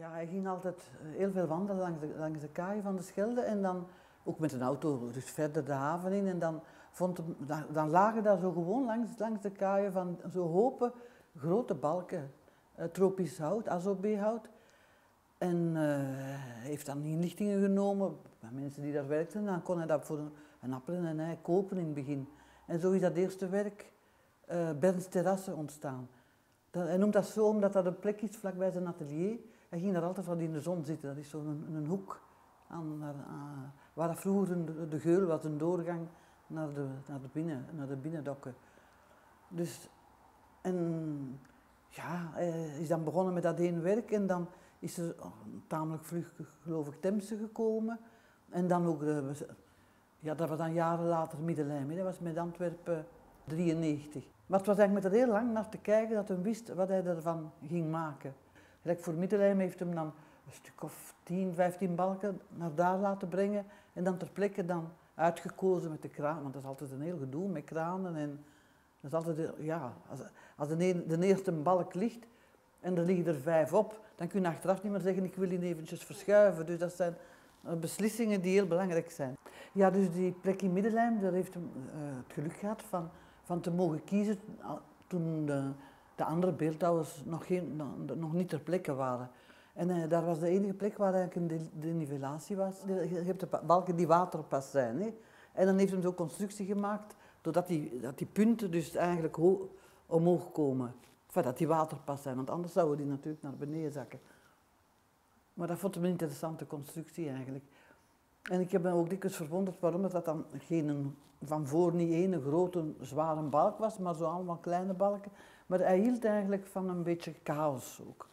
Ja, hij ging altijd eh, heel veel wandelen langs de, langs de kaai van de Schelde en dan ook met een auto dus verder de haven in. En dan, vond dan, lagen daar zo gewoon langs, langs de kaaien van zo hopen grote balken. eh, tropisch hout, azobehout. En hij heeft dan inlichtingen genomen bij mensen die daar werkten. En dan kon hij dat voor een, appel en een ei kopen in het begin. En zo is dat eerste werk, eh Berns Terrasse, ontstaan. Hij noemt dat zo omdat dat een plek is vlakbij zijn atelier. Hij ging daar altijd wat in de zon zitten. Dat is zo'n een, een hoek aan, aan- waar vroeger de geul was, een doorgang naar de, naar de, binnen, naar de binnendokken. Dus, en ja, hij is dan begonnen met dat één werk en dan is er oh, tamelijk vlug, geloof ik, Temse gekomen. En dan ook, de, ja, dat was dan jaren later Middelheim, dat was met Antwerpen 93. Maar het was eigenlijk met er heel lang naar te kijken dat hij wist wat hij ervan ging maken. Gelijk voor Middelheim heeft hem dan een stuk of 10, 15 balken naar daar laten brengen en dan ter plekke dan uitgekozen met de kraan, want dat is altijd een heel gedoe met kranen en dat is altijd, ja, als, als de, de eerste balk ligt en er liggen er vijf op, dan kun je achteraf niet meer zeggen ik wil die eventjes verschuiven. Dus dat zijn eh, beslissingen die heel belangrijk zijn. Ja, dus die plek in Middelheim, daar heeft hem eh, het geluk gehad van, van te mogen kiezen toen de, de andere beeldhouwers nog, geen, nog, niet ter plekke waren. En eh, daar was de enige plek waar eigenlijk een de- denivelatie was. Je hebt de balken die waterpas zijn. Hè? En dan heeft hij zo'n constructie gemaakt, doordat die, dat die punten dus eigenlijk ho- omhoog komen. Enfin, dat die waterpas zijn, want anders zouden die natuurlijk naar beneden zakken. Maar dat vond ik een interessante constructie eigenlijk. En ik heb me ook dikwijls verwonderd waarom dat dan geen, van voor niet één grote zware balk was, maar zo allemaal kleine balken. Maar hij hield eigenlijk van een beetje chaos ook.